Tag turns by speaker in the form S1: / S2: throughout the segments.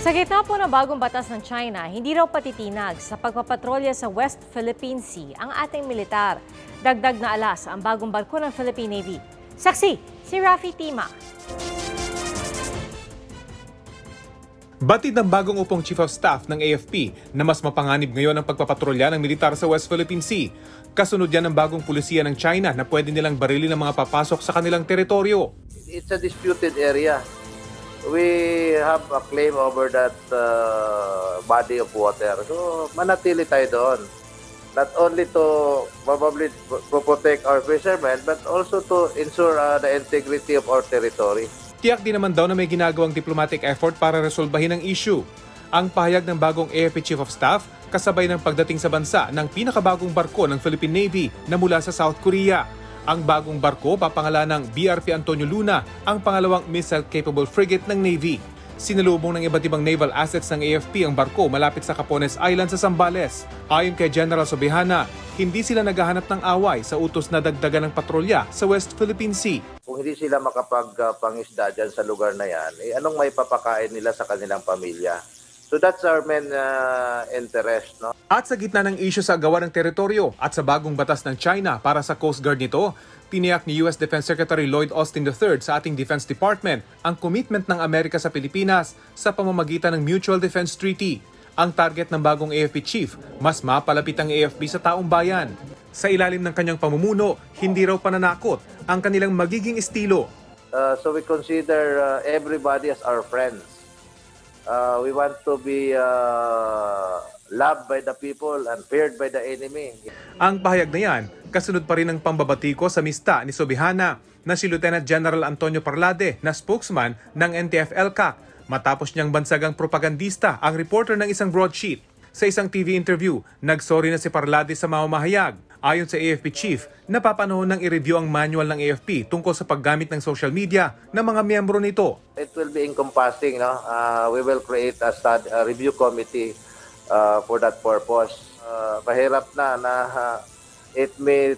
S1: Sa gitna po ng bagong batas ng China, hindi raw patitinag sa pagpapatrolya sa West Philippine Sea ang ating militar. Dagdag na alas ang bagong barko ng Philippine Navy. Saksi, si Rafi Tima.
S2: Batid ng bagong upong Chief of Staff ng AFP na mas mapanganib ngayon ang pagpapatrolya ng militar sa West Philippine Sea. Kasunod yan ng bagong pulisiya ng China na pwede nilang barilin ng mga papasok sa kanilang teritoryo.
S3: It's a disputed area. We have a claim over that uh, body of water. So, manatili tayo doon. Not only to probably protect our fishermen, but also to ensure uh, the integrity of our territory.
S2: Tiyak din naman daw na may ginagawang diplomatic effort para resolbahin ang issue. Ang pahayag ng bagong AFP Chief of Staff kasabay ng pagdating sa bansa ng pinakabagong barko ng Philippine Navy na mula sa South Korea. Ang bagong barko papangalan ng BRP Antonio Luna, ang pangalawang missile-capable frigate ng Navy. Sinalubong ng iba't ibang naval assets ng AFP ang barko malapit sa Capones Island sa Zambales. Ayon kay General Sobihana, hindi sila naghahanap ng away sa utos na dagdagan ng patrolya sa West Philippine Sea.
S3: Kung hindi sila makapagpangisda dyan sa lugar na yan, eh, anong may papakain nila sa kanilang pamilya? So that's our main uh, interest. No?
S2: At sa gitna ng issue sa gawa ng teritoryo at sa bagong batas ng China para sa Coast Guard nito, tiniyak ni US Defense Secretary Lloyd Austin III sa ating Defense Department ang commitment ng Amerika sa Pilipinas sa pamamagitan ng Mutual Defense Treaty. Ang target ng bagong AFP chief, mas mapalapit ang AFP sa taong bayan. Sa ilalim ng kanyang pamumuno, hindi raw pananakot ang kanilang magiging estilo.
S3: Uh, so we consider uh, everybody as our friends. Uh, we want to be uh, loved by the people and feared by the enemy.
S2: Ang pahayag na yan, kasunod pa rin ng pambabatiko sa mista ni Sobihana na si Lieutenant General Antonio Parlade na spokesman ng NTF-ELCAC matapos niyang bansagang propagandista ang reporter ng isang broadsheet. Sa isang TV interview, nagsorry na si Parlade sa mamamahayag. Ayon sa AFP chief, napapanahon nang i-review ang manual ng AFP tungkol sa paggamit ng social media ng mga miyembro nito.
S3: It will be encompassing. No? Uh, we will create a, stud, a review committee uh, for that purpose. Uh, mahirap na na uh, it may,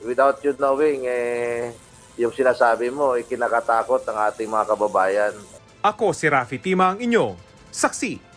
S3: without you knowing, eh, yung sinasabi mo, ikinakatakot ng ating mga kababayan.
S2: Ako si Rafi Tima ang inyong saksi